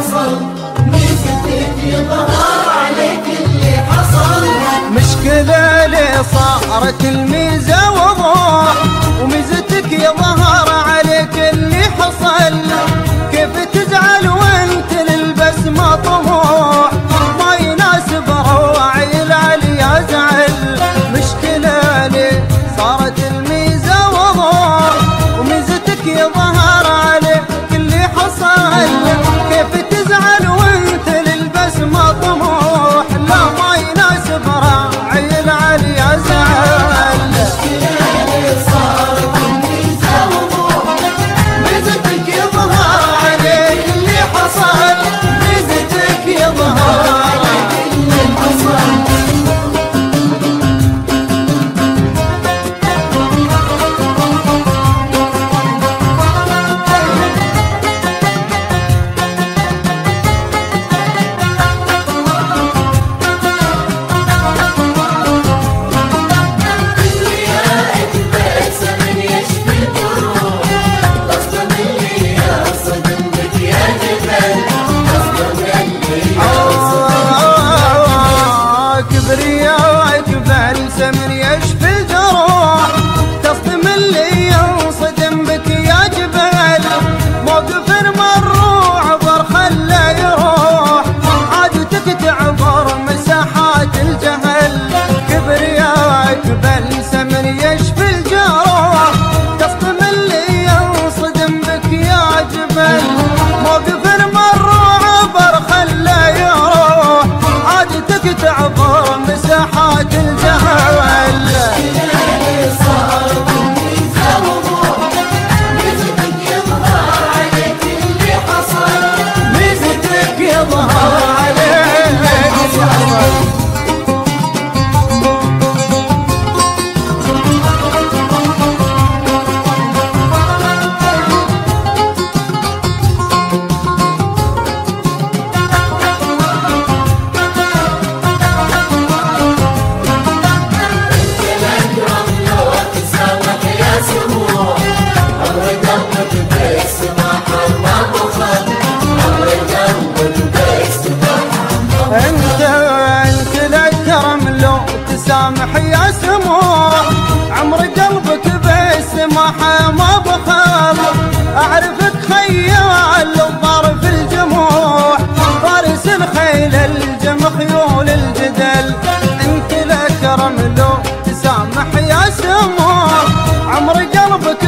حصل. يظهر عليك اللي حصل. مشكلة لي صارت الميزة وضوح؟ وميزتك يظهر عليك اللي حصل. كيف تزعل وانت للبس مطموح؟ ما يناسب روعي العلي زعل، مشكلة لي صارت يشفي يا سموح عمر قلبك بسماحة ما بخاف. أعرفك خيال الضار في الجموح فارس الخيل الجم خيول الجدل. أنت الكرم لو تسامح يا سموح عمر قلبك